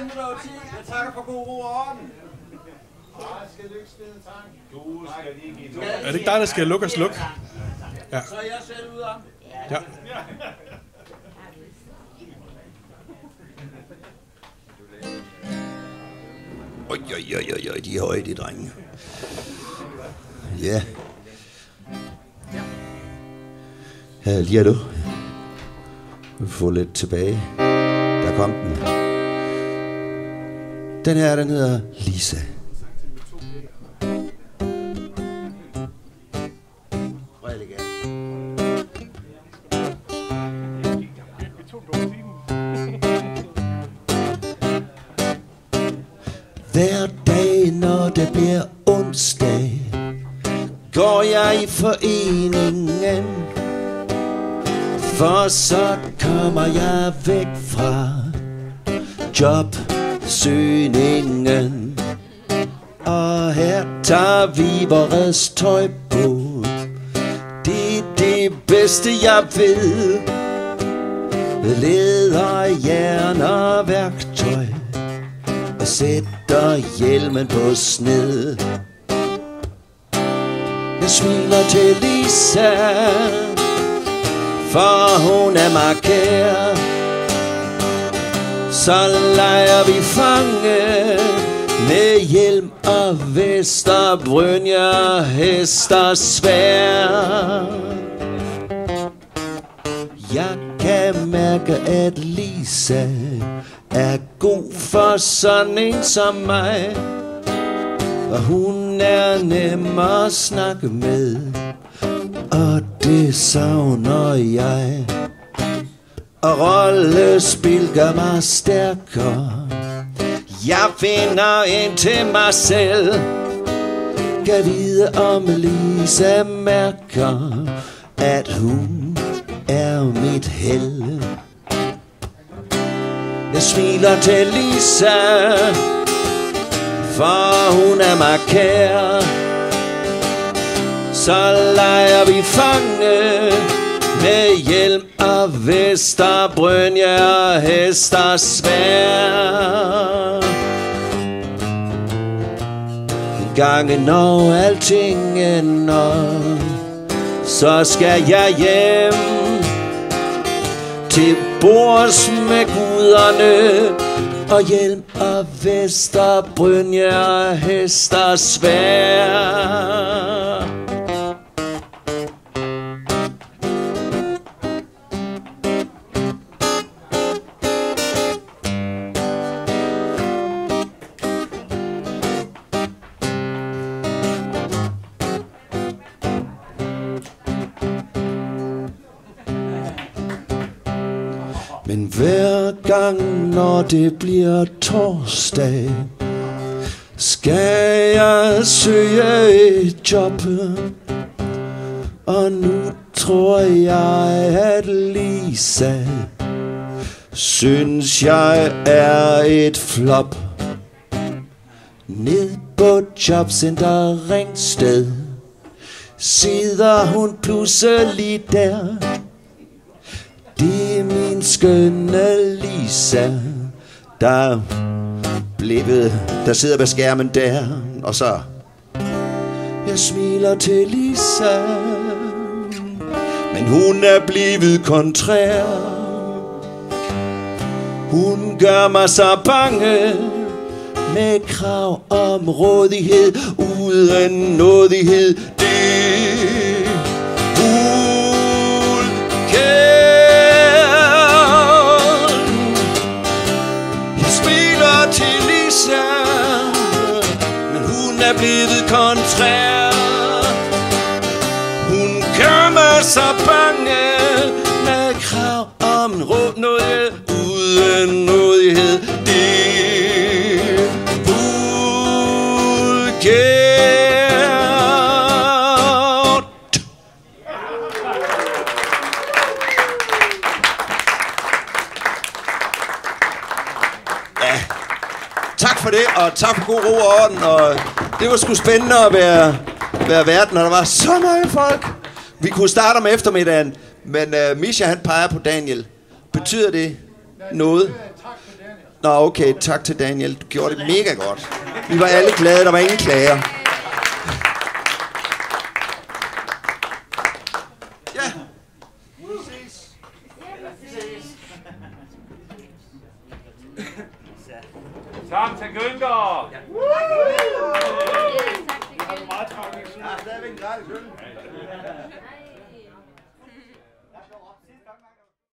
minutter over 10. Jeg takker for god ro og orden. Er det ikke dig, der skal lukke og slukke? Ja. Så er jeg selv ud om. Ja. Oj, oj, oj, oj, oj, de er høje, de drenge. Ja. Her lige er du. Vi får lidt tilbage. Der kom den. Den her, den hedder Lisa. Hver dag, når det bliver onsdag, går jeg i foreningen. For så kommer jeg væk fra job søgningen. Og her tager vi vores tøj på. Det er det bedste, jeg ved. Leder jern og værktøj og sætter hjelmen på sned. Jeg smiler til Lisa, for hun er mig kær. Så leger vi fange med hjelm og vester, brynjer, hester, svær. Jeg kan mærke, at Lisa er god for sådan en som mig. Og hun er nem at snakke med, og det savner jeg. Og rollespil gør mig stærkere. Jeg finder ind til mig selv. Kan vide om Lisa mærker, at hun er mit held. Jeg smiler til Lisa, for hun er mig kær. Så leger vi fange med hjelm Vester Brynja og hester, svær. En gang når alting ender, så skal jeg hjem til bords med guderne og hjelm og vester, brynjer, hester, svær. Men hver gang, når det bliver torsdag, skal jeg søge et job. Og nu tror jeg, at Lisa synes jeg er et flop. Ned på jobcenter Ringsted sidder hun pludselig der. Skønne Lisa, der blevet, der sidder ved skærmen der, og så... Jeg smiler til Lisa, men hun er blevet kontrær. Hun gør mig så bange med krav om rådighed uden nådighed. Det til Lisa, men hun er blevet kontrær. Hun gør mig så bange med krav om råd noget uden nådighed. Det vulgært. Tak for det, og tak for god ro og orden. Og det var sgu spændende at være, være verden, når der var så mange folk. Vi kunne starte om eftermiddagen, men uh, Misha han peger på Daniel. Betyder det noget? Nå, okay. Tak til Daniel. Du gjorde det mega godt. Vi var alle glade. Der var ingen klager. Ja. Tak til Günther. Ja, stadigvæk en gratis øl.